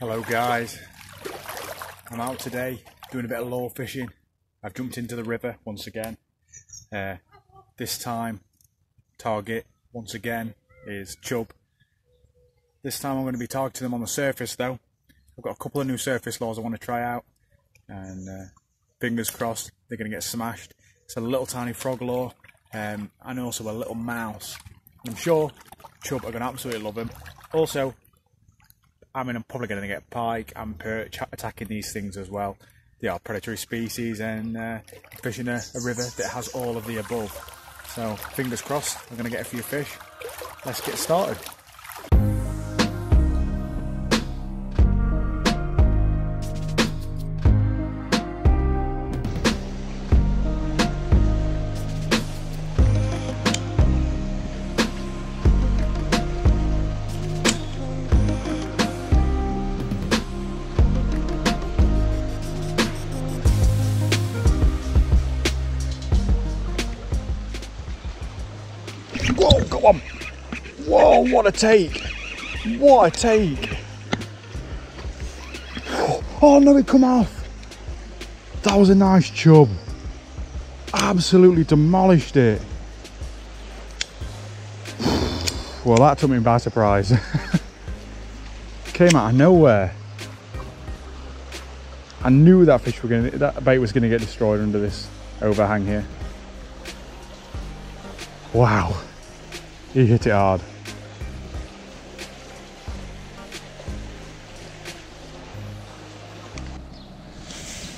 Hello guys, I'm out today doing a bit of lure fishing. I've jumped into the river once again. Uh, this time, target once again is chub. This time I'm going to be targeting them on the surface though. I've got a couple of new surface lures I want to try out and uh, fingers crossed they're going to get smashed. It's a little tiny frog lure um, and also a little mouse. I'm sure chub are going to absolutely love them. Also, I mean, I'm probably going to get pike and perch attacking these things as well. They are predatory species and uh, fishing a, a river that has all of the above. So, fingers crossed, I'm going to get a few fish. Let's get started. What a take. What a take. Oh no, it come off. That was a nice chub. Absolutely demolished it. Well, that took me by surprise. Came out of nowhere. I knew that fish were gonna, that bait was gonna get destroyed under this overhang here. Wow. He hit it hard.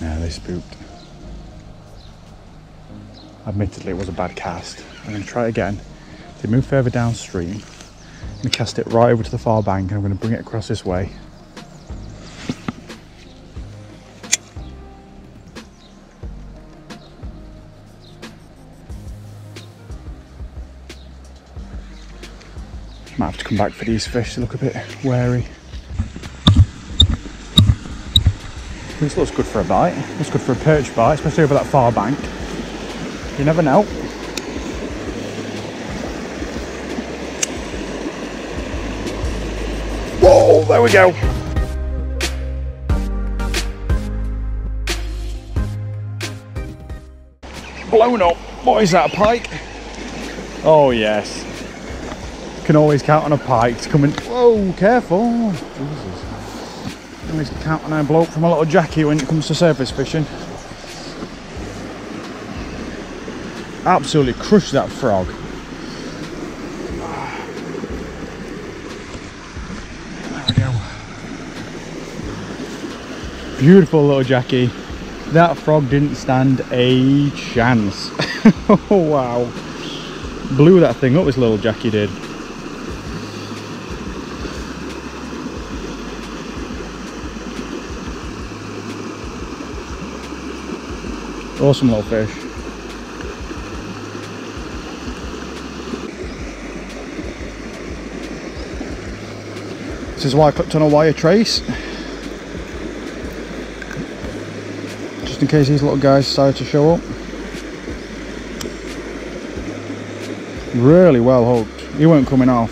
Yeah, they spooked. Admittedly, it was a bad cast. I'm going to try it again. They move further downstream. I'm going to cast it right over to the far bank and I'm going to bring it across this way. Might have to come back for these fish, they look a bit wary. This looks good for a bite. Looks good for a perch bite, especially over that far bank. You never know. Whoa, there we go. Blown up. What is that, a pike? Oh yes. Can always count on a pike to come in. Whoa, careful. Jesus. Always count on a bloke from a little jackie when it comes to surface fishing. Absolutely crushed that frog. Beautiful little jackie. That frog didn't stand a chance. oh wow. Blew that thing up, this little jackie did. Awesome little fish. This is why I clipped on a wire trace. Just in case these little guys decide to show up. Really well hooked. He weren't coming off.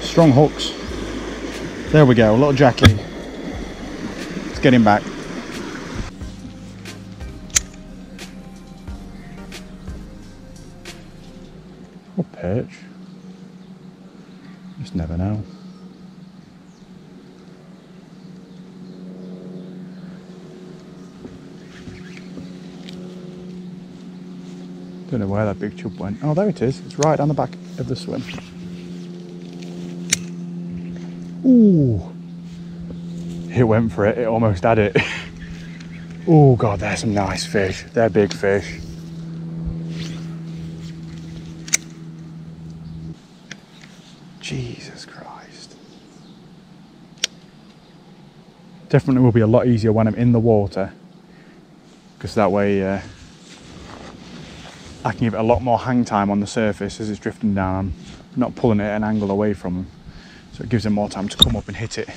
Strong hooks. There we go, little Jackie. Let's get him back. Don't know where that big chub went. Oh, there it is. It's right on the back of the swim. Ooh. It went for it. It almost had it. oh, God, there's some nice fish. They're big fish. Jesus Christ. Definitely will be a lot easier when I'm in the water. Because that way uh, I can give it a lot more hang time on the surface as it's drifting down. I'm not pulling it at an angle away from them. So it gives them more time to come up and hit it.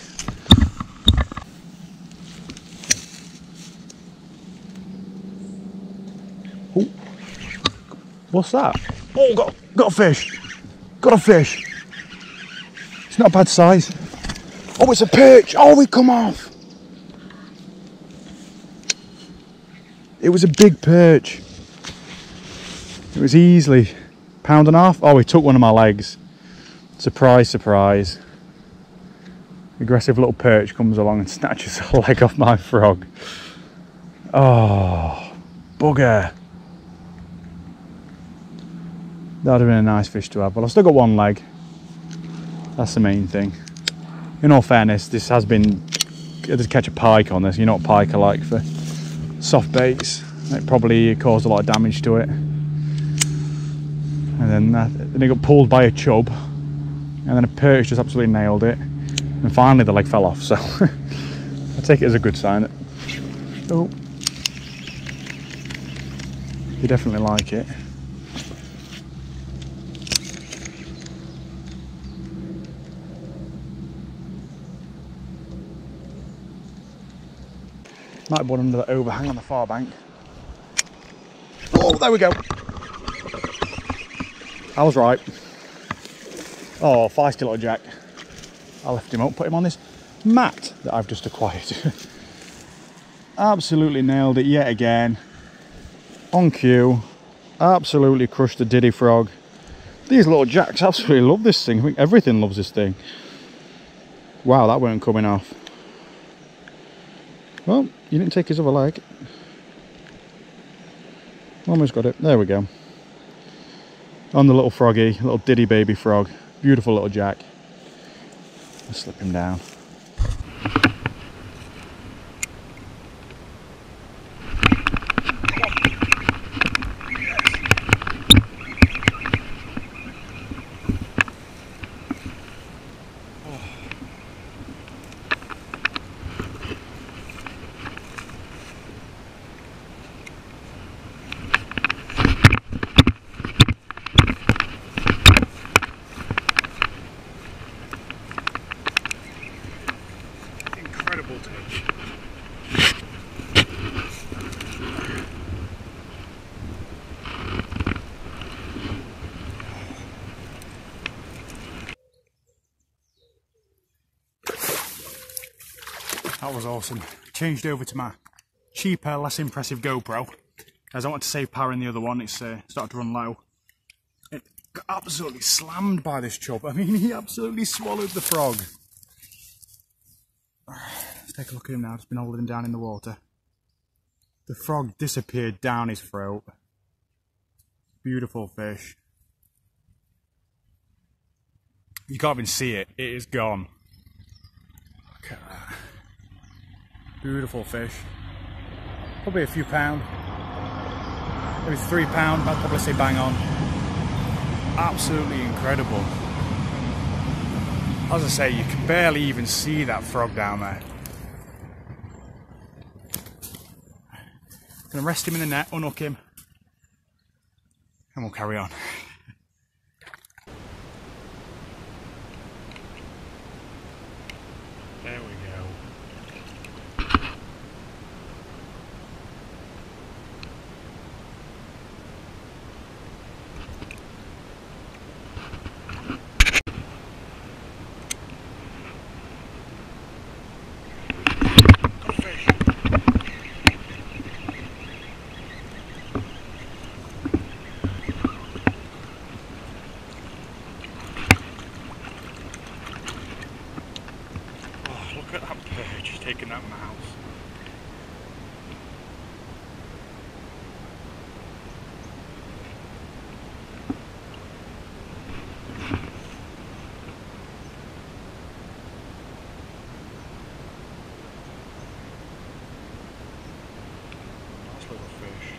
Ooh. What's that? Oh, got, got a fish. Got a fish. It's not a bad size. Oh, it's a perch. Oh, we come off. It was a big perch. It was easily pound and a half. Oh, he took one of my legs. Surprise, surprise. Aggressive little perch comes along and snatches a leg off my frog. Oh, bugger. That'd have been a nice fish to have. but I've still got one leg. That's the main thing. In all fairness, this has been, I did catch a pike on this. You know what pike are like for soft baits. It probably caused a lot of damage to it. And then, that, then it got pulled by a chub. And then a perch just absolutely nailed it. And finally the leg fell off. So I take it as a good sign. That, oh, you definitely like it. Might have been under the overhang on the far bank. Oh, there we go. I was right. Oh, feisty little jack. I'll lift him up, put him on this mat that I've just acquired. Absolutely nailed it yet again. On cue. Absolutely crushed the diddy frog. These little jacks absolutely love this thing. I think everything loves this thing. Wow, that weren't coming off. Well, you didn't take his other leg. Almost got it. There we go. On the little froggy, little diddy baby frog. Beautiful little jack. I'll slip him down. Incredible touch. That was awesome. Changed over to my cheaper, less impressive GoPro. As I want to save power in the other one, it's uh, started to run low. It got absolutely slammed by this chub. I mean, he absolutely swallowed the frog. Let's take a look at him now. Just been holding him down in the water. The frog disappeared down his throat. Beautiful fish. You can't even see it. It is gone. Look at that. Beautiful fish. Probably a few pound. Maybe three pound. I'd probably say bang on. Absolutely incredible. As I say, you can barely even see that frog down there. Gonna rest him in the net, unhook him, and we'll carry on. There we go. Good fish. Oh, look at that perch, he's taking that mouse. Nice little fish.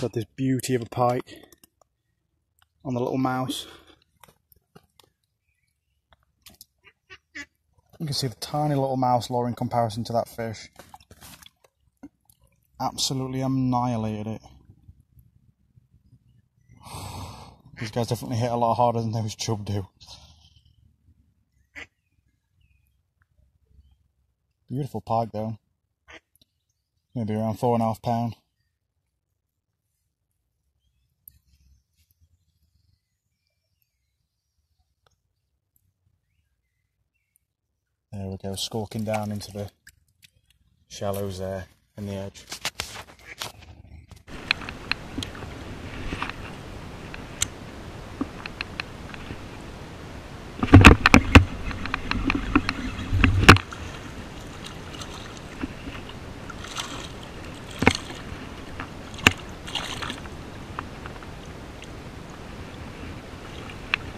So this beauty of a pike on the little mouse. You can see the tiny little mouse lure in comparison to that fish. absolutely annihilated it. These guys definitely hit a lot harder than those chub do. Beautiful pike though. Maybe around four and a half pound. Go, skulking down into the shallows there in the edge.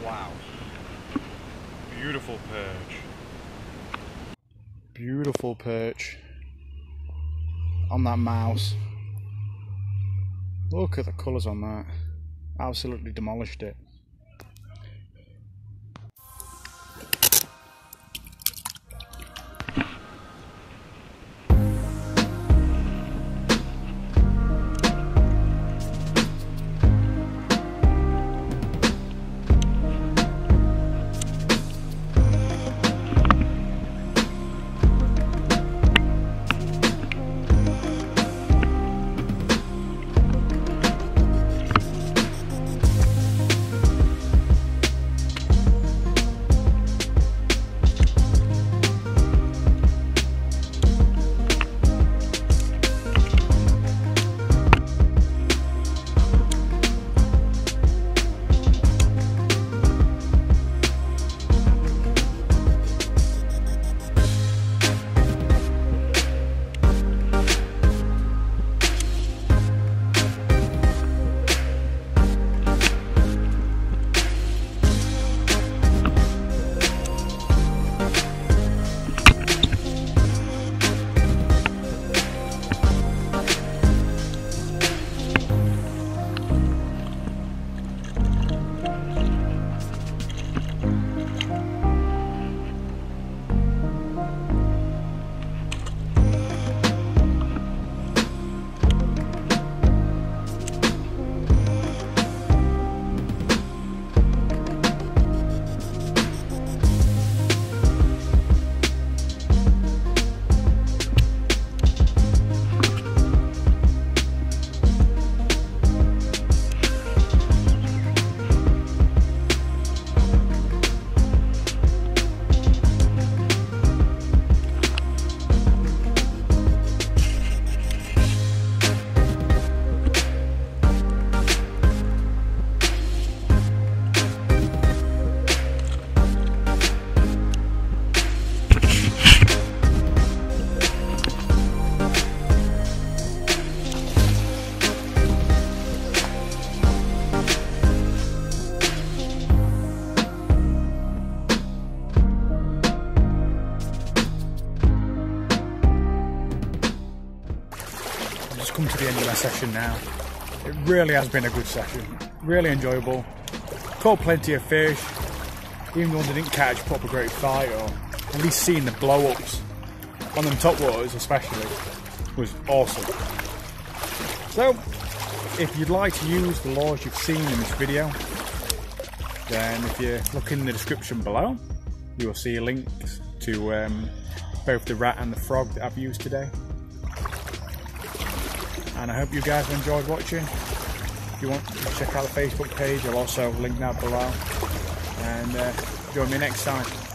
Wow. Beautiful perch. Perch on that mouse. Look at the colours on that. Absolutely demolished it. Session now. It really has been a good session. Really enjoyable. Caught plenty of fish. Even the ones I didn't catch, proper great fight, or at least seeing the blow ups on them top waters, especially, was awesome. So, if you'd like to use the lures you've seen in this video, then if you look in the description below, you will see links to um, both the rat and the frog that I've used today. And I hope you guys enjoyed watching. If you want to check out the Facebook page, I'll also link that below. And uh, join me next time.